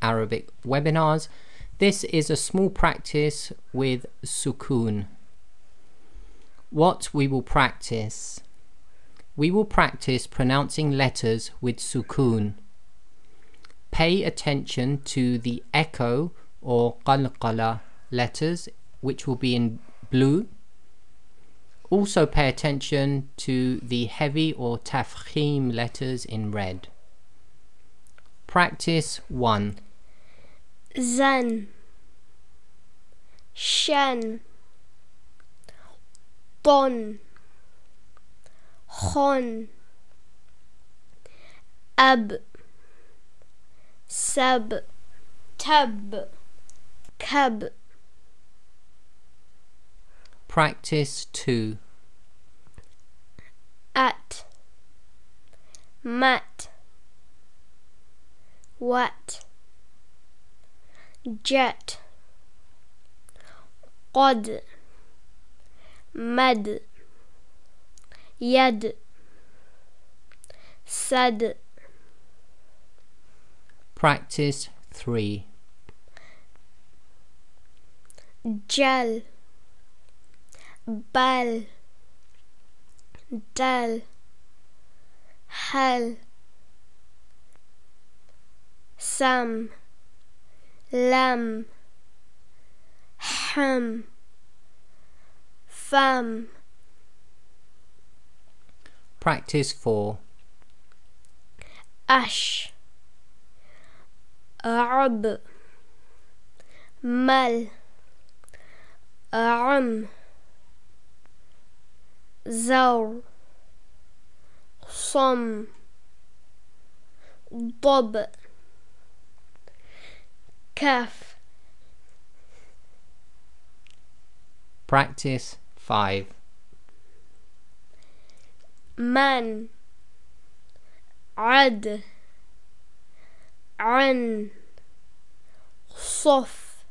Arabic webinars. This is a small practice with sukoon. What we will practice. We will practice pronouncing letters with sukoon. Pay attention to the echo or qalqala letters which will be in blue. Also pay attention to the heavy or tafkhim letters in red. Practice 1 Zen. Shen. Bon Hon. Ab Sab Tab Cab Practice 2 At. Mat what jet قد مد يد سد Practice 3. جل بل دل هل سم لم حم فم Practice 4. أش عب مل عم زور صم ضب كف Practice 5. من عد عن صف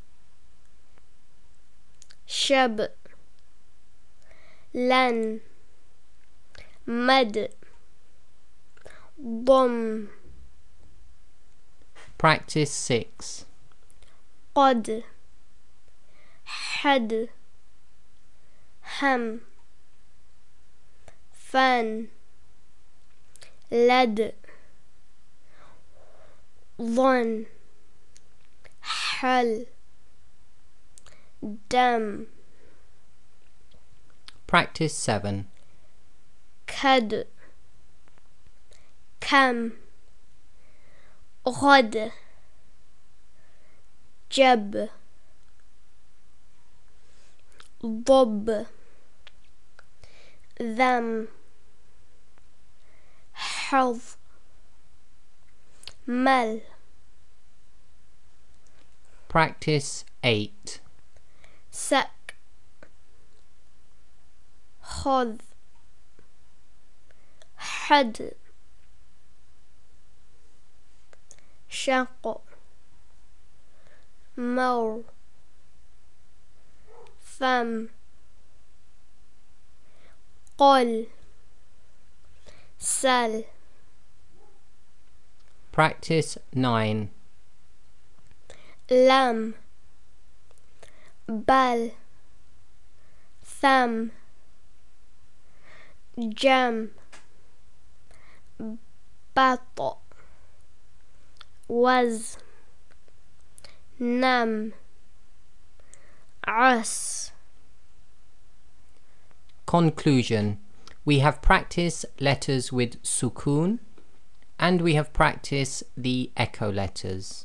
شب لن مد ضم Practice 6. قد حد هم فن لد ظن حل دم Practice 7. كد كم غد جب ضب. ذم. حظ. مل. Practice 8. سك. خذ. حد. شق. مر فم قل سل Practice 9. لم بل ثم جم بط وز نم عس Conclusion. We have practiced letters with sukoon and we have practiced the echo letters.